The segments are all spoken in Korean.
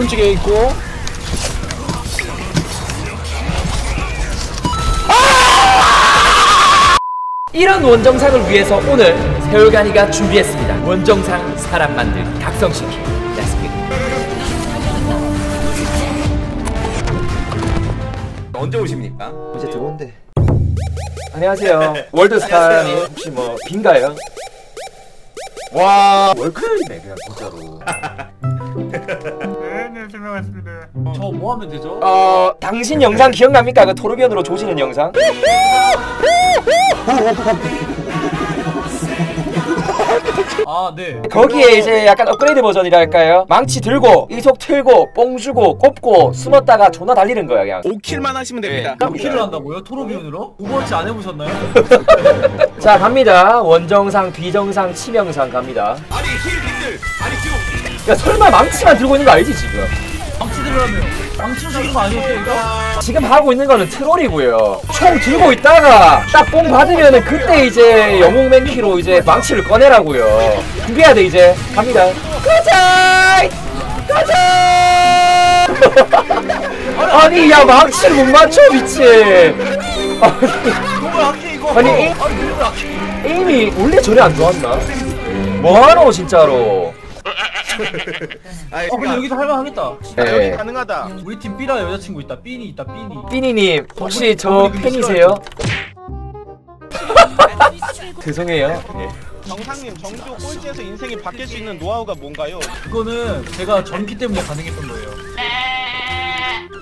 오른쪽에 있고 이런 원정상을 위해서 오늘 세월간이가 준비했습니다. 원정상 사람 만들 각성시키. 언제 오십니까? 이제 들어온대. 안녕하세요. 월드스타님 혹시 뭐 빈가요? 와 월클이네 그냥 진짜로. 네, 설명했습니다. 저뭐 하면 되죠? 어 당신 영상 기억납니까? 그 토르비언으로 조지는 영상? 아 네. 거기에 이제 약간 업그레이드 버전이랄까요? 망치 들고 이속 틀고 뽕 주고 꼽고 숨었다가 존나 달리는 거야 그냥. 5kill만 하시면 됩니다. kill을 한다고요? 토르비언으로? 오버워치 안 해보셨나요? 자 갑니다. 원정상, 비정상, 치명상 갑니다. 아니 힐님들 아니 지금 야 설마 망치만 들고 있는 거 알지 지금? 망치 들으라며. 망치 주는 거 아니었어요 이거? 지금 하고 있는 거는 트롤이고요. 총 들고 있다가 딱 뽕 받으면은 그때 이제 영웅 맨키로 이제 망치를 꺼내라고요. 준비해야 돼 이제 갑니다. 가자! 가자! 아니 야 망치를 못 맞춰 미친. 이거. 아니, 이- 아니 너무 약해. 에임이 원래 저래 안 좋았나? 뭐하노 진짜로? 아니 어 근데 여기서 할만하겠다. 네. 가능하다. 우리 팀 삐라 여자친구 있다. 삐니 있다. 삐니. 삐니님 혹시 저 팬이세요? 죄송해요. 예. 정상님 정조 꼴찌에서 인생이 바뀔 수 있는 노하우가 뭔가요? 그거는 제가 전기 때문에 가능했던 거예요.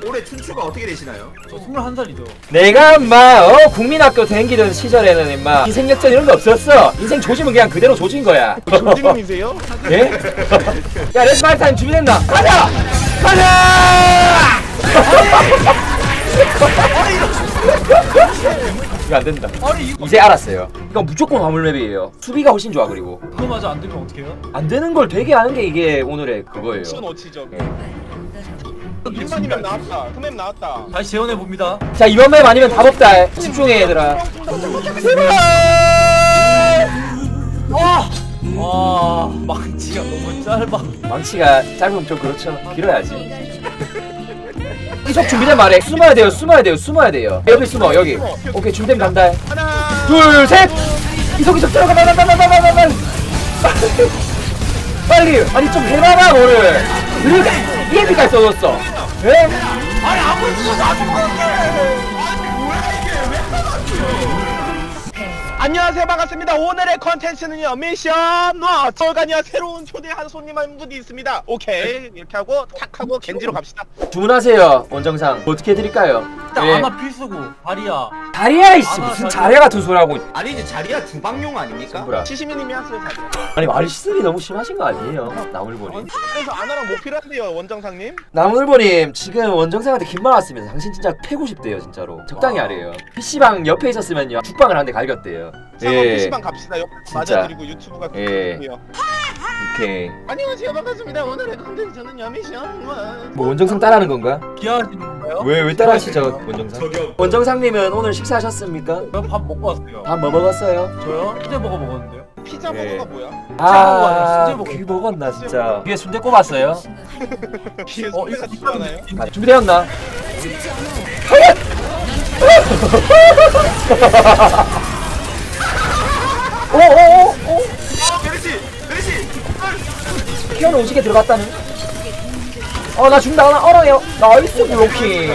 올해 춘추가 어떻게 되시나요? 저 21살이죠 내가 인마 어 국민학교 댕기던 시절에는 인마 인생역전 이런 거 없었어 인생 조짐은 그냥 그대로 조진 거야 그 조진님이세요? 예? 야 Let's my time 준비된다 가자! 가자! 이거 안 된다. 아니, 이거... 이제 알았어요. 이거 무조건 화물map이에요. 수비가 훨씬 좋아 그리고. 그거마저 안 되면 어떡해요? 안 되는 걸 되게 하는 게 이게 오늘의 그거예요. 시간 어치죠. 네. 1만이면 나왔다. 큰맵 나왔다. 다시 재현해 봅니다. 자 이번 맵 아니면 답 없다 집중해 얘들아 제발 와! 와 망치가 너무 짧아. 망치가 짧으면 좀 그렇죠 길어야지 이석 준비된 말해 숨어야 돼요 숨어야 돼요 숨어야 돼요 옆에 숨어 여기 오케이 준비되면 간다 하나. 둘셋 이석 이석 들어가 빨리 빨리 빨리 빨리 빨리 아니 좀 해봐라 오늘 들어가 그러니까 그러니까 EMP까지 써줬어. 예? 안 녕하세요 반갑습니다. 오늘의 컨텐츠는요 미션 노 저간이야 새로운 초대한 손님 한 분이 있습니다. 오케이 이렇게 하고 탁 하고 겐지로 갑시다. 주문하세요 원정상 어떻게 해드릴까요? 일단 예. 아나 필수고 다리야. 다리야 이씨 무슨 자리- 자리야 같은 소리 하고 아니 이제 자리야 주방용 아닙니까? 뭐라 시시미님이 하세요 자리. 아니 말씀이 너무 심하신 거 아니에요 나물보님 그래서 아나랑 못 필요한데요 원정상님. 나물보님 지금 원정상한테 긴 말 왔습니다 당신 진짜 패고 싶대요 진짜로 적당히 와. 하래요 PC방 옆에 있었으면요 죽방을 한 대 갈겼대요 상호 PC방 갑시다. 옆 진짜. 맞아드리고 유튜브가 예. 고요 오케이 안녕하세요 반갑습니다. 오늘의 컨텐츠는요 미션 노. 뭐 원정상 따라하는 건가? 기하시는 건가요? 왜 왜 따라하시죠 원정상? 저기요. 원정상님은 오늘 식사하셨습니까? 저밥 먹고 왔어요. 밥 뭐 먹었어요? 저요? 수제버거 먹었는데요. 피자 예. 버거가 뭐야? 아, 순대 먹었어요. 귀 먹었나 진짜 위에 순대 꼽았어요? 뒤에 어 이거 좋아하나요? 아, 준비되었나? 오오오 오! 메르시 메르시. 피어는 오지게 들어갔다는 어나 죽는다 나 얼어요 nice 블로킹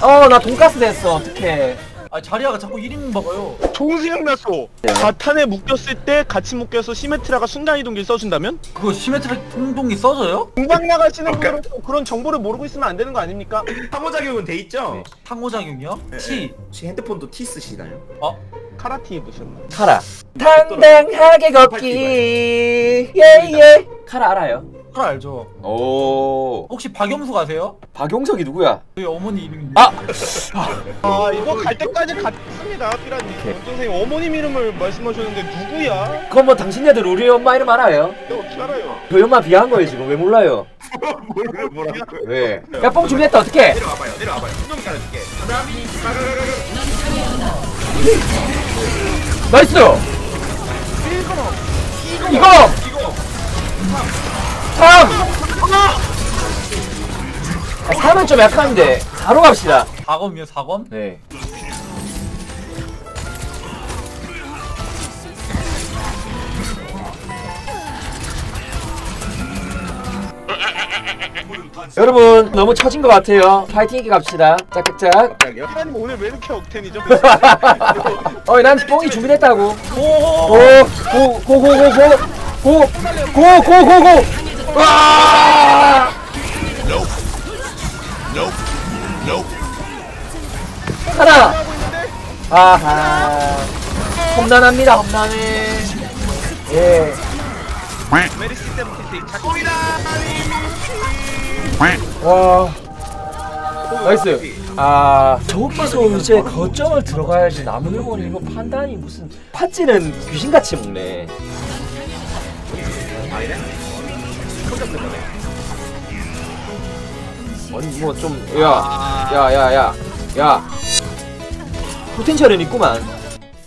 어나 돈가스 됐어 어떡해 아 자리야가 자꾸 1인분 먹어요. 좋은 생각 났어. 네. 바탄에 묶였을 때 같이 묶여서 시메트라가 순간이동기 써준다면? 그거 시메트릭 통동이 써져요? 공방 나가시는 분들은 또 그런 정보를 모르고 있으면 안 되는 거 아닙니까? 상호작용은 돼 있죠? 상호작용이요? 네. T. 혹시 핸드폰도 T 쓰시나요? 카라티 입으셨나? 카라 당당하게 걷기 예예 카라 알아요 그 걸 알죠. 오 혹시 박영수 아세요? 박용석이 누구야 저희 어머니 이름인데. 아 아 이거 갈 때까지 갔습니다 오케이. 원정생님 어머님 이름을 말씀하셨는데 누구야? 그건 뭐 당신네들 우리 엄마 이름 알아요 내가 어떻게 알아요? 저희 엄마 비하한 거예요 지금 왜 몰라요 뭘 뭐라고? 왜? 야 뽕 준비했다 어떡해 내려와봐요 내려와봐요. 한놈 깔아줄게. 하나. nice 이거 이거. 3 3은 좀 약한데 4로 갑시다 4검이요 4검? 네 여러분 너무 처진 것 같아요 파이팅 있게 갑시다 짝짝짝? 하나님 오늘 왜 이렇게 억텐이죠? 어이 난 뽕이 준비됐다고 고고고고고고고고고고고 와 하나. 아하. 험난합니다 험난해. 예. 와. nice. 아 저기서 이제 거점을 들어가야지 나무늘보는 이거 판단이 무슨 팥찌는 귀신같이 먹네. 아니 뭐 뭐좀 야 야 야 야 야 potential은 있구만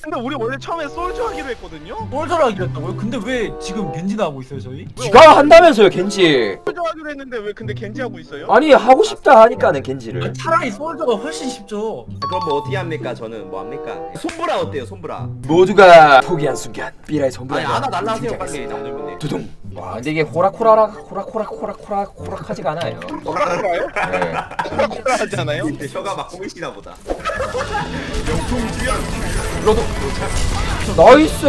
근데 우리 원래 처음에 솔저 하기로 했거든요? 똘똘하게 했다고요? 근데 왜 지금 겐지나 하고 있어요 저희? 네가 한다면서요 겐지 솔저 하기로 했는데 왜 근데 겐지 하고 있어요? 아니 하고 싶다 하니까는 겐지를 차라리 솔저가 훨씬 쉽죠 그럼 뭐 어떻게 합니까? 저는 뭐 합니까? 손브라 어때요? 손브라. 모두가 포기한 순간 삐라의 아니 손브라가 하나 날라하세요 빨리. 남들분들. 두둥 와 근데 이게 호락호락락 호락호락호락호락 호락하지가 않아요 코라코라요? 네. 코라코라 하지 않아요? 근데 혀가 막 꼬이시나 보다. 로도 나이스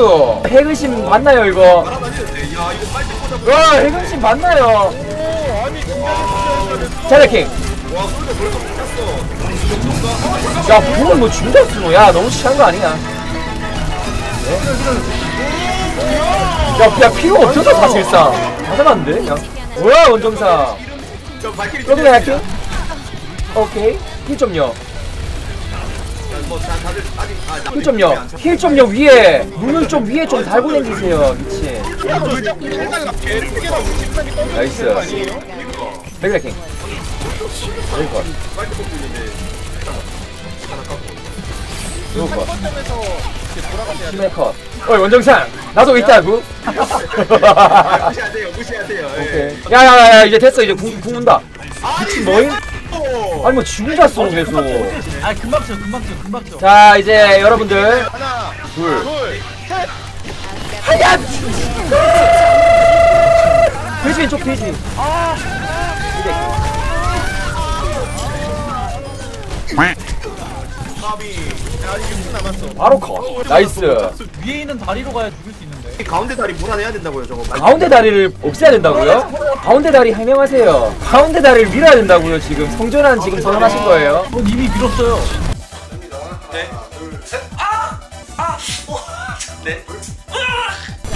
핵의심 맞나요 이거 야 이거 빨리 꽂아. 와 핵의심 맞나요 오 아니 김가진 자레킹 와 솔저 벌써 붙였어. 야 부분 뭐 준다 쓰노 야 너무 취한 거 아니야 네? 야, 야 필요 없어서 사실상 다 잡았는데? 그냥 뭐야 원정사? 저 발키리 로드 해킹 오케이. 1.0 뭐 다- 다들 아직 아1.0 1.0 위에. 눈은 좀 위에 좀 달고 다니세요 미친 왜 자꾸 세상에. 개르게가 우식상이 떠드는 나이스. 거 아니에요? 맥레킹. 여기 거 빨리 뽑고 있는데. 이거 거점에서 심해 컷 어이 원정상 나도 있다고? 아, 무시하세요 무시하세요. 예. 오케이. 야야야 이제 됐어. 이제 궁, 궁은다. 미친 뭐임? 오. 아니 뭐 죽자 쏘는 계속. 아 금방 쳐 금방 쳐 금방 쳐 자 이제 여러분들. 하나, 둘. 둘, 셋. 하얀 왼쪽 돼지. 아 까비. 야, 이게 무슨 남았어? 바로 컷. nice. 위에 있는 다리로 가야 죽을 수 있는데. 가운데 다리 몰아내야 된다고요 저거. 가운데 다리를 없애야 된다고요? 가운데 다리 해명하세요. 가운데 다리를 밀어야 된다고요 지금? 성전환 지금 선언하신 거예요? 전 이미 밀었어요.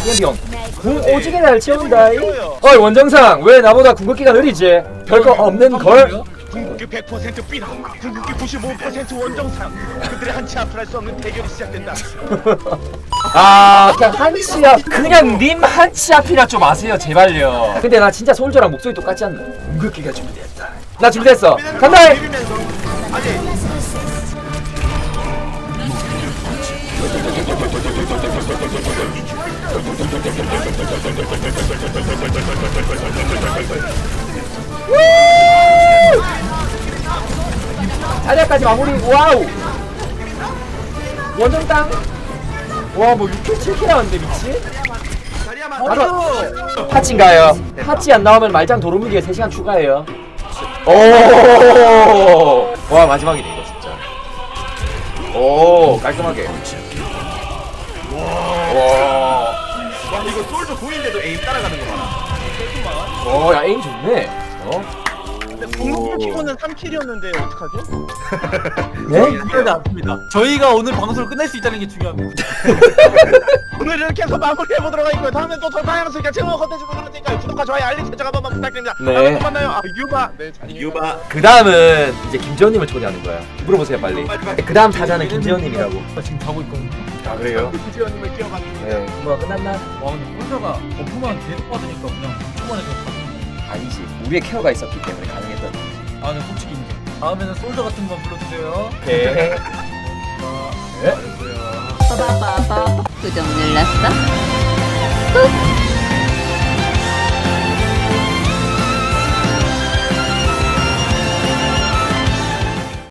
이현병 궁 오지게 잘 채운다. 이. 이거요. 어이 원정상. 왜 나보다 궁극기가 느리지? 별거 없는 걸? 궁극기 100% 삐라. 궁극기 95% 원정상. 그들의 한치 앞을 할 수 없는 대결이 시작된다. 아 그냥 한치 앞 그냥 님 한치 앞이나 좀 아세요 제발요 근데 나 진짜 솔저랑 목소리 똑같지 않나? 궁극기가 준비됐다 나 준비됐어 간다 자리까지 마무리. 와우! 원정 땅 와뭐 6킬 7킬 나왔는데 미치 바로 하치인가요? 하치 안 나오면 말짱 도루묵이에 3시간 추가해요. 오와 마지막이네 이거 진짜. 오 깔끔하게. 와. 이거 솔저 보이는데도 에임 따라가는 거 봐라 와야 에임 좋네 어? 근데 궁극기 키고는 3kill이었는데 어떡하죠? 네? 그러지 않습니다 저희가 오늘 방송을 끝낼 수 있다는 게 중요합니다 오늘 이렇게 해서 마무리해보도록 하겠고요. 다음에 또더 다양한 소리가 즐거운 컨텐츠 보도록 테니까 구독과 좋아요, 알림 설정 한 번만 부탁드립니다. 네. 다음에 또 만나요. 아, 유바. 네, 자, 유바 그 다음은 이제 김재원님을 초대하는 거야 물어보세요 빨리. 그 다음 타자는 김재원님이라고 나 지금 자고 있거든요 아 그래요? 구지원님을 끼워가지고. 네 뭐가 끝났나? 와 근데 홀더가 buff만 계속 받으니까 그냥 초반에 다 아니지 우리의 케어가 있었기 때문에 가능했던 아, 네, 솔직히 인정. 다음에는 솔저 같은 거 불러주세요. 네. 자, 네? 알겠어요. 빠바바바 구독 눌렀어? 꾹